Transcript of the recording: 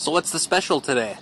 So what's the special today?